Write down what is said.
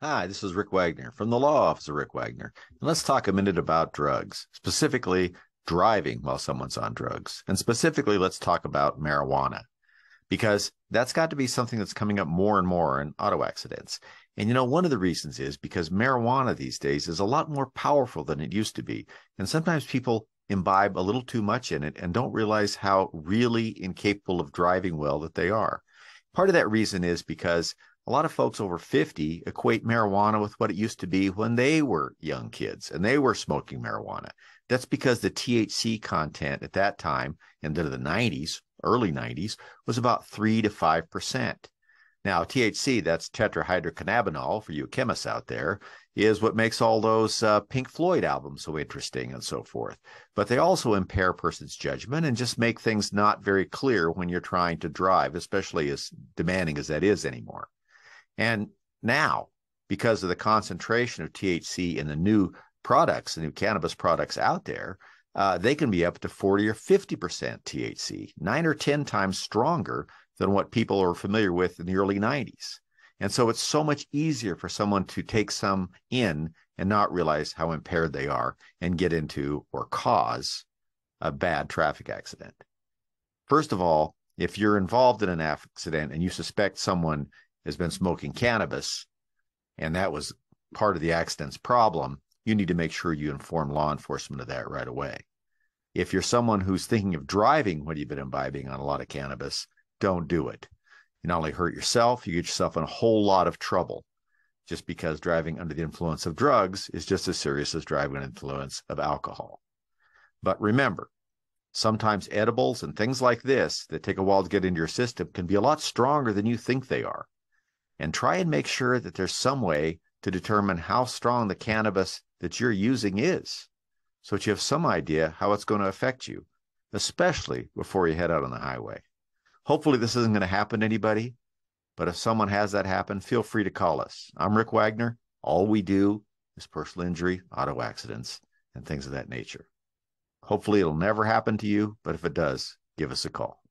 Hi, this is Rick Wagner from the Law Office of Rick Wagner. And let's talk a minute about drugs, specifically driving while someone's on drugs. And specifically, let's talk about marijuana, because that's got to be something that's coming up more and more in auto accidents. And you know, one of the reasons is because marijuana these days is a lot more powerful than it used to be. And sometimes people imbibe a little too much in it and don't realize how really incapable of driving well that they are. Part of that reason is because a lot of folks over 50 equate marijuana with what it used to be when they were young kids and they were smoking marijuana. That's because the THC content at that time, into the 90s, early 90s, was about 3 to 5%. Now, THC, that's tetrahydrocannabinol for you chemists out there, is what makes all those uh, Pink Floyd albums so interesting and so forth. But they also impair a person's judgment and just make things not very clear when you're trying to drive, especially as demanding as that is anymore. And now, because of the concentration of THC in the new products, the new cannabis products out there, uh, they can be up to 40 or 50% THC, nine or 10 times stronger than what people are familiar with in the early 90s. And so it's so much easier for someone to take some in and not realize how impaired they are and get into or cause a bad traffic accident. First of all, if you're involved in an accident and you suspect someone has been smoking cannabis, and that was part of the accident's problem, you need to make sure you inform law enforcement of that right away. If you're someone who's thinking of driving when you've been imbibing on a lot of cannabis, don't do it. You not only hurt yourself, you get yourself in a whole lot of trouble just because driving under the influence of drugs is just as serious as driving under the influence of alcohol. But remember, sometimes edibles and things like this that take a while to get into your system can be a lot stronger than you think they are and try and make sure that there's some way to determine how strong the cannabis that you're using is so that you have some idea how it's going to affect you, especially before you head out on the highway. Hopefully, this isn't going to happen to anybody, but if someone has that happen, feel free to call us. I'm Rick Wagner. All we do is personal injury, auto accidents, and things of that nature. Hopefully, it'll never happen to you, but if it does, give us a call.